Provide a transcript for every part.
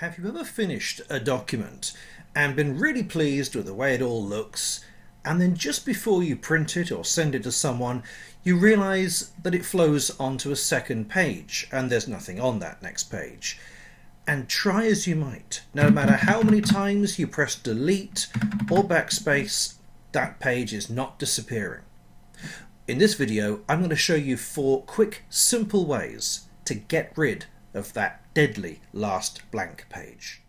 Have you ever finished a document and been really pleased with the way it all looks, and then just before you print it or send it to someone, you realize that it flows onto a second page and there's nothing on that next page? And try as you might, no matter how many times you press delete or backspace, that page is not disappearing. In this video, I'm going to show you four quick, simple ways to get rid of that deadly last blank page.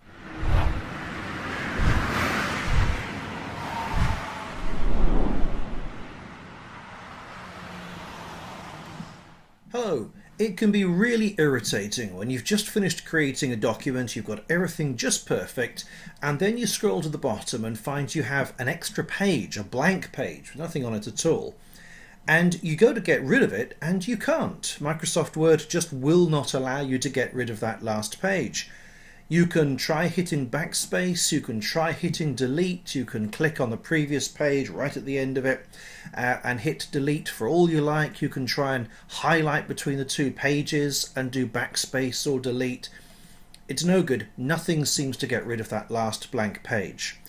Hello. It can be really irritating when you've just finished creating a document, you've got everything just perfect, and then you scroll to the bottom and find you have an extra page, a blank page, with nothing on it at all and you go to get rid of it and you can't. Microsoft Word just will not allow you to get rid of that last page. You can try hitting backspace, you can try hitting delete, you can click on the previous page right at the end of it uh, and hit delete for all you like. You can try and highlight between the two pages and do backspace or delete. It's no good. Nothing seems to get rid of that last blank page.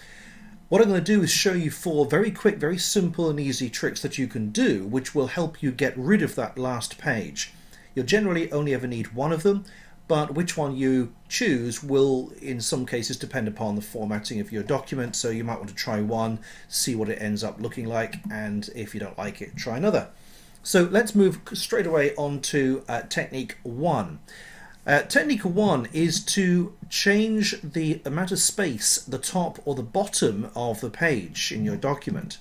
What I'm going to do is show you four very quick, very simple and easy tricks that you can do which will help you get rid of that last page. You'll generally only ever need one of them, but which one you choose will in some cases depend upon the formatting of your document, so you might want to try one, see what it ends up looking like, and if you don't like it, try another. So let's move straight away on to uh, technique one. Uh, technique one is to change the amount of space, the top or the bottom of the page in your document.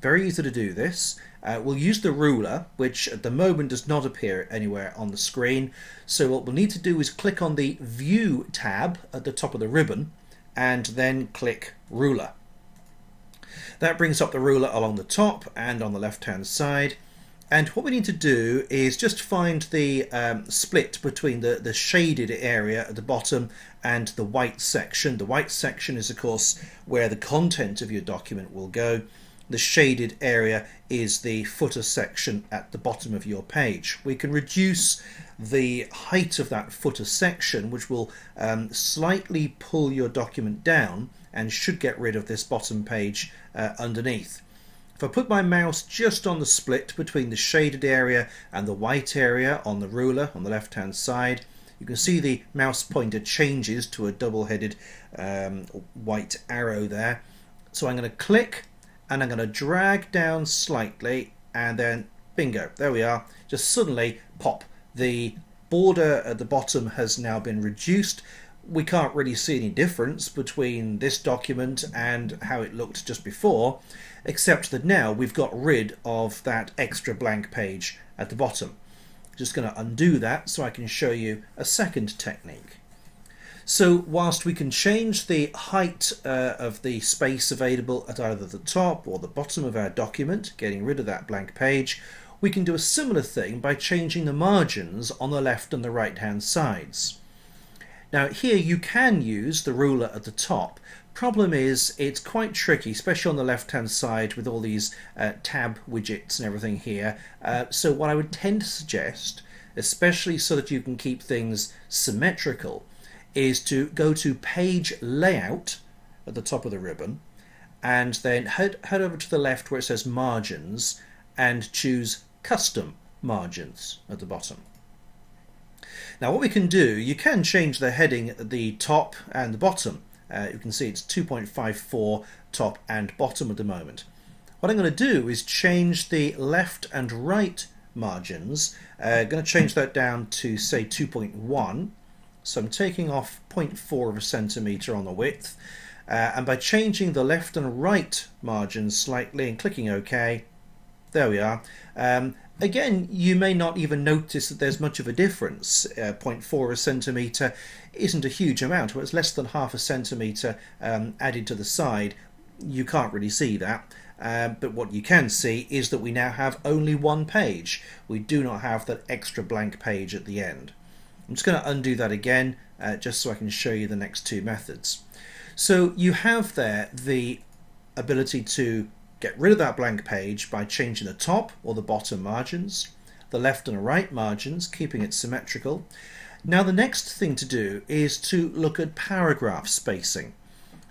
Very easy to do this. Uh, we'll use the ruler, which at the moment does not appear anywhere on the screen. So what we'll need to do is click on the View tab at the top of the ribbon and then click Ruler. That brings up the ruler along the top and on the left hand side. And what we need to do is just find the um, split between the, the shaded area at the bottom and the white section. The white section is, of course, where the content of your document will go. The shaded area is the footer section at the bottom of your page. We can reduce the height of that footer section, which will um, slightly pull your document down and should get rid of this bottom page uh, underneath. If I put my mouse just on the split between the shaded area and the white area on the ruler on the left hand side, you can see the mouse pointer changes to a double-headed um, white arrow there. So I'm going to click and I'm going to drag down slightly and then bingo, there we are. Just suddenly pop. The border at the bottom has now been reduced we can't really see any difference between this document and how it looked just before, except that now we've got rid of that extra blank page at the bottom. Just going to undo that so I can show you a second technique. So whilst we can change the height uh, of the space available at either the top or the bottom of our document, getting rid of that blank page, we can do a similar thing by changing the margins on the left and the right hand sides. Now here you can use the ruler at the top. Problem is it's quite tricky, especially on the left hand side with all these uh, tab widgets and everything here. Uh, so what I would tend to suggest, especially so that you can keep things symmetrical, is to go to page layout at the top of the ribbon and then head, head over to the left where it says margins and choose custom margins at the bottom. Now what we can do, you can change the heading at the top and the bottom. Uh, you can see it's 2.54 top and bottom at the moment. What I'm going to do is change the left and right margins. I'm uh, going to change that down to say 2.1. So I'm taking off 0.4 of a centimetre on the width. Uh, and by changing the left and right margins slightly and clicking OK, there we are. Um, Again, you may not even notice that there's much of a difference. Uh, 0.4 a centimetre isn't a huge amount, but it's less than half a centimetre um, added to the side. You can't really see that. Uh, but what you can see is that we now have only one page. We do not have that extra blank page at the end. I'm just going to undo that again uh, just so I can show you the next two methods. So you have there the ability to Get rid of that blank page by changing the top or the bottom margins, the left and right margins, keeping it symmetrical. Now the next thing to do is to look at paragraph spacing.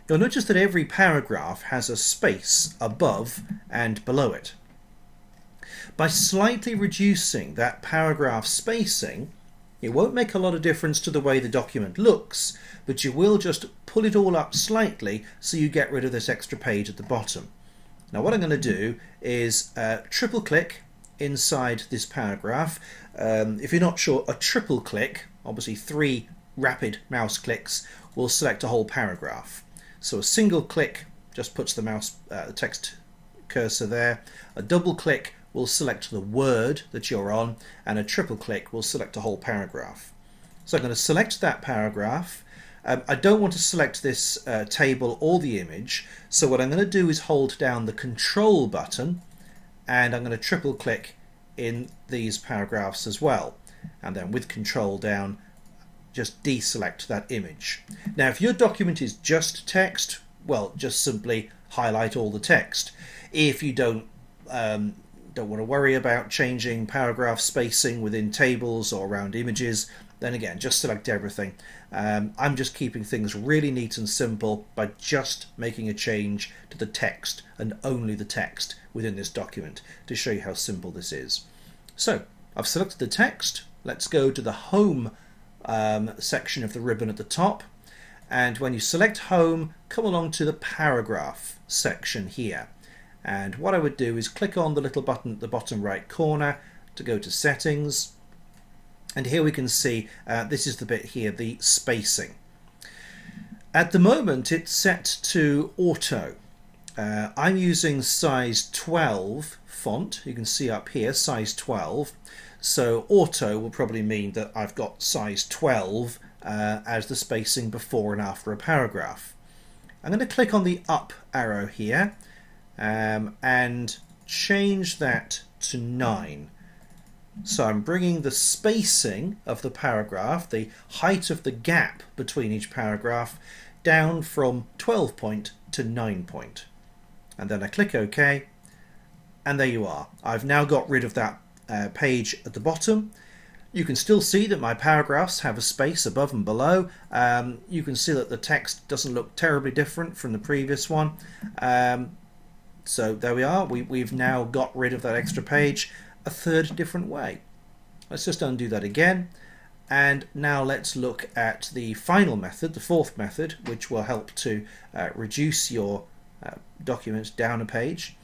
You'll notice that every paragraph has a space above and below it. By slightly reducing that paragraph spacing, it won't make a lot of difference to the way the document looks, but you will just pull it all up slightly so you get rid of this extra page at the bottom. Now what I'm going to do is uh, triple click inside this paragraph. Um, if you're not sure, a triple click, obviously three rapid mouse clicks, will select a whole paragraph. So a single click just puts the mouse uh, the text cursor there. A double click will select the word that you're on and a triple click will select a whole paragraph. So I'm going to select that paragraph. Um, I don't want to select this uh, table or the image so what I'm going to do is hold down the control button and I'm going to triple click in these paragraphs as well and then with control down just deselect that image. Now if your document is just text well just simply highlight all the text. If you don't um, don't want to worry about changing paragraph spacing within tables or around images, then again, just select everything. Um, I'm just keeping things really neat and simple by just making a change to the text and only the text within this document to show you how simple this is. So I've selected the text. Let's go to the home um, section of the ribbon at the top. And when you select home, come along to the paragraph section here. And what I would do is click on the little button at the bottom right corner to go to settings. And here we can see uh, this is the bit here, the spacing. At the moment it's set to auto. Uh, I'm using size 12 font. You can see up here size 12. So auto will probably mean that I've got size 12 uh, as the spacing before and after a paragraph. I'm going to click on the up arrow here um, and change that to 9. So I'm bringing the spacing of the paragraph, the height of the gap between each paragraph, down from 12 point to 9 point. And then I click OK, and there you are. I've now got rid of that uh, page at the bottom. You can still see that my paragraphs have a space above and below. Um, you can see that the text doesn't look terribly different from the previous one. Um, so there we are. We, we've now got rid of that extra page a third different way. Let's just undo that again. And now let's look at the final method, the fourth method, which will help to uh, reduce your uh, document down a page.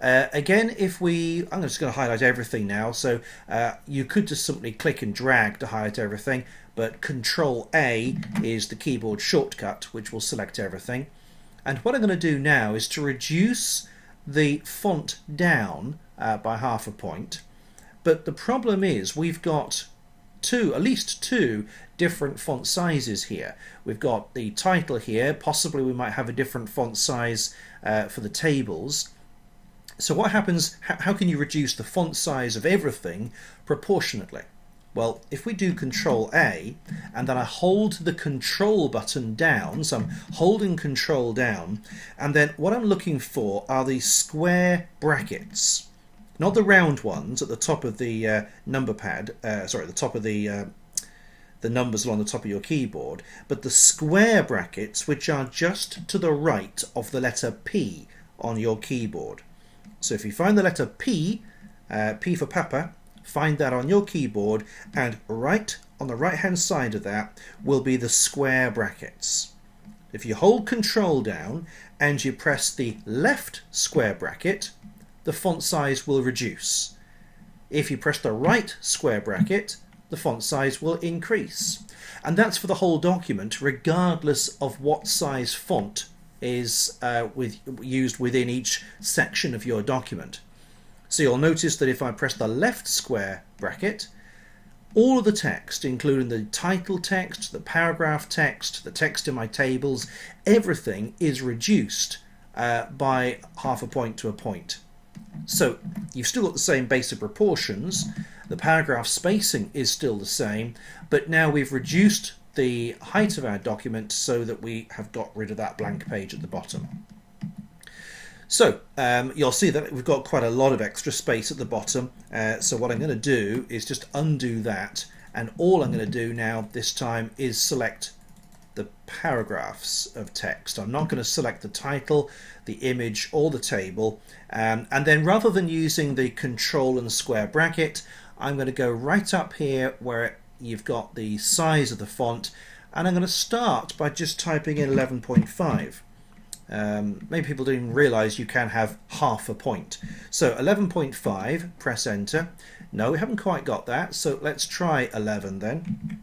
Uh, again, if we, I'm just going to highlight everything now, so uh, you could just simply click and drag to highlight everything, but Control A is the keyboard shortcut, which will select everything. And what I'm going to do now is to reduce the font down uh, by half a point. But the problem is we've got two, at least two different font sizes here. We've got the title here, possibly we might have a different font size uh, for the tables. So what happens, how can you reduce the font size of everything proportionately? Well, if we do Control A and then I hold the Control button down, so I'm holding Control down, and then what I'm looking for are these square brackets, not the round ones at the top of the uh, number pad, uh, sorry, the top of the uh, the numbers along the top of your keyboard, but the square brackets which are just to the right of the letter P on your keyboard. So if you find the letter P, uh, P for Papa, find that on your keyboard and right on the right hand side of that will be the square brackets. If you hold control down and you press the left square bracket, the font size will reduce. If you press the right square bracket, the font size will increase. And that's for the whole document, regardless of what size font is uh, with, used within each section of your document. So you'll notice that if I press the left square bracket, all of the text, including the title text, the paragraph text, the text in my tables, everything is reduced uh, by half a point to a point. So you've still got the same basic proportions, the paragraph spacing is still the same, but now we've reduced the height of our document so that we have got rid of that blank page at the bottom. So um, you'll see that we've got quite a lot of extra space at the bottom. Uh, so what I'm going to do is just undo that and all I'm going to do now this time is select the paragraphs of text. I'm not going to select the title, the image or the table um, and then rather than using the control and square bracket I'm going to go right up here where you've got the size of the font and I'm going to start by just typing in 11.5. Um, maybe people didn't even realize you can have half a point. So 11.5, press enter. No, we haven't quite got that, so let's try 11 then.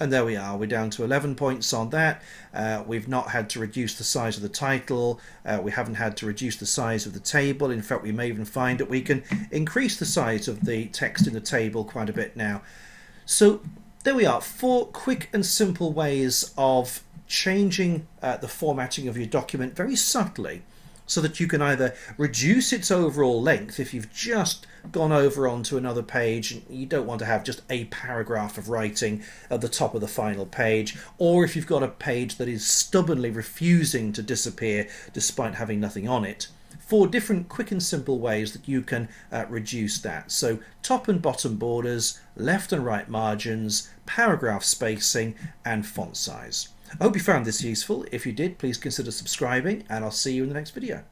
And there we are, we're down to 11 points on that. Uh, we've not had to reduce the size of the title. Uh, we haven't had to reduce the size of the table. In fact, we may even find that we can increase the size of the text in the table quite a bit now. So there we are, four quick and simple ways of changing uh, the formatting of your document very subtly so that you can either reduce its overall length if you've just gone over onto another page and you don't want to have just a paragraph of writing at the top of the final page, or if you've got a page that is stubbornly refusing to disappear despite having nothing on it. Four different quick and simple ways that you can uh, reduce that. So top and bottom borders, left and right margins, paragraph spacing and font size. I hope you found this useful. If you did, please consider subscribing and I'll see you in the next video.